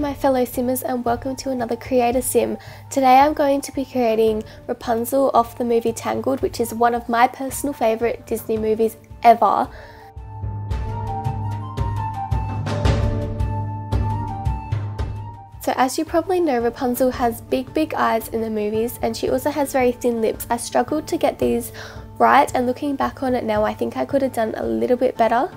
my fellow simmers and welcome to another Create a Sim. Today I'm going to be creating Rapunzel off the movie Tangled which is one of my personal favourite Disney movies ever. So as you probably know Rapunzel has big big eyes in the movies and she also has very thin lips. I struggled to get these right and looking back on it now I think I could have done a little bit better.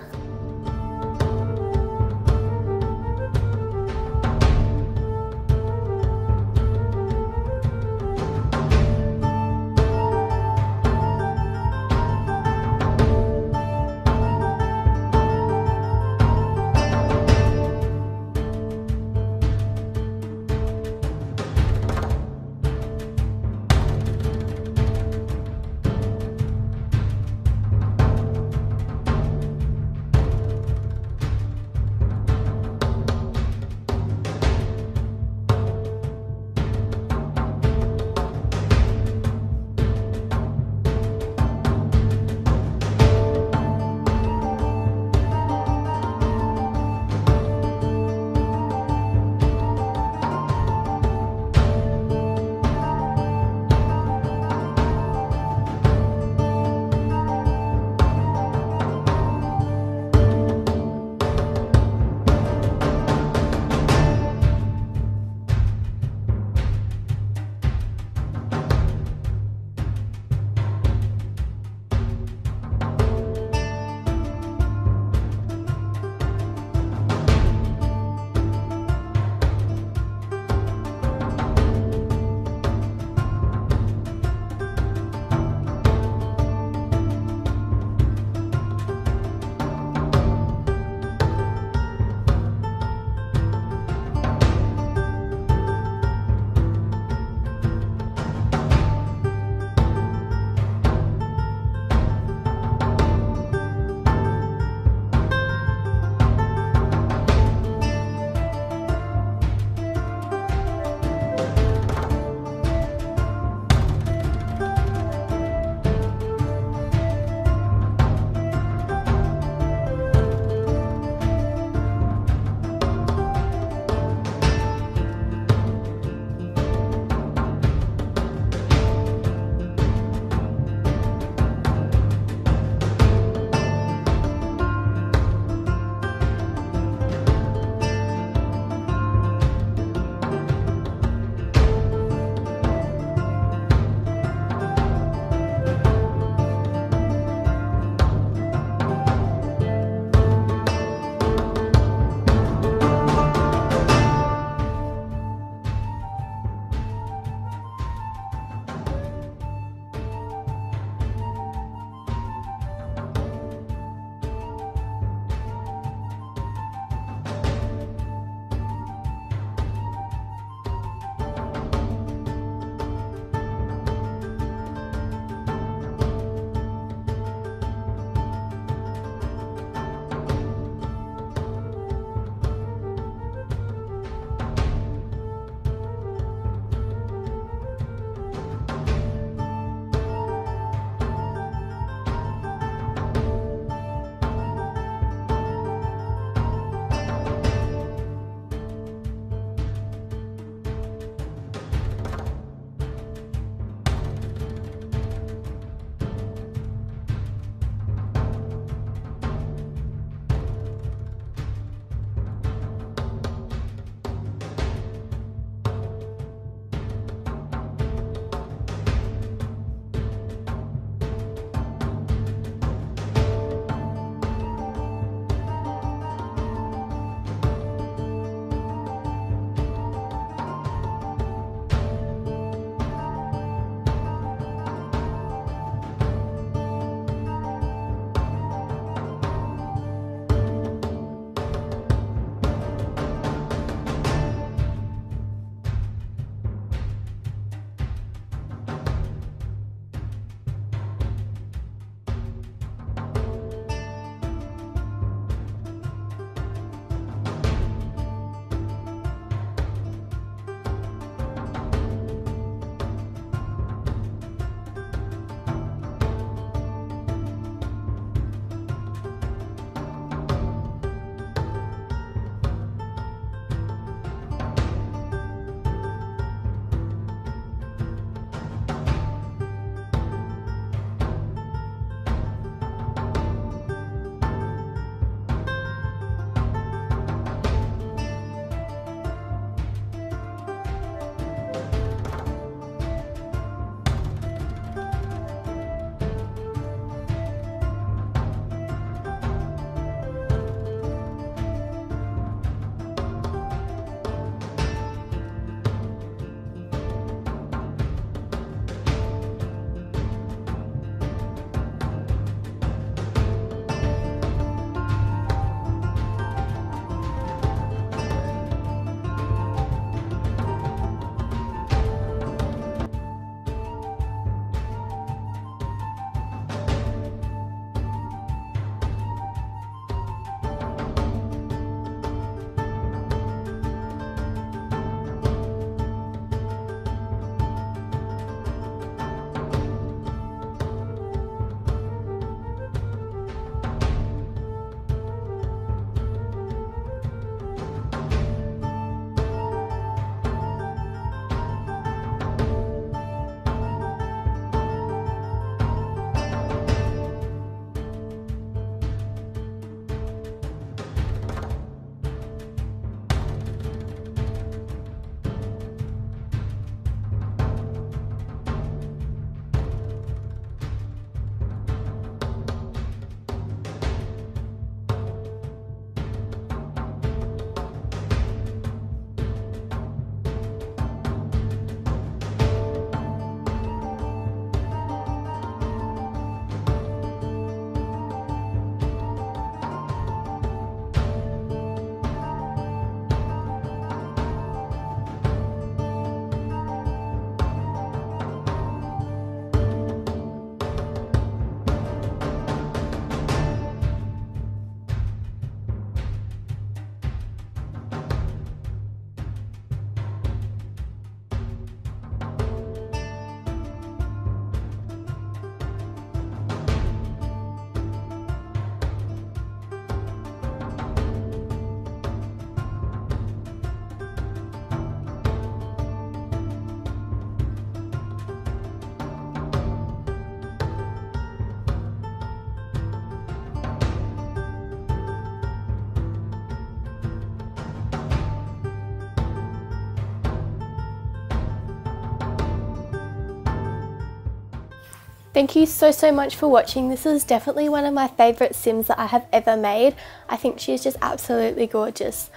Thank you so so much for watching. This is definitely one of my favourite Sims that I have ever made. I think she is just absolutely gorgeous.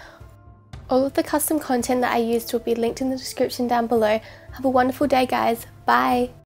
All of the custom content that I used will be linked in the description down below. Have a wonderful day guys. Bye!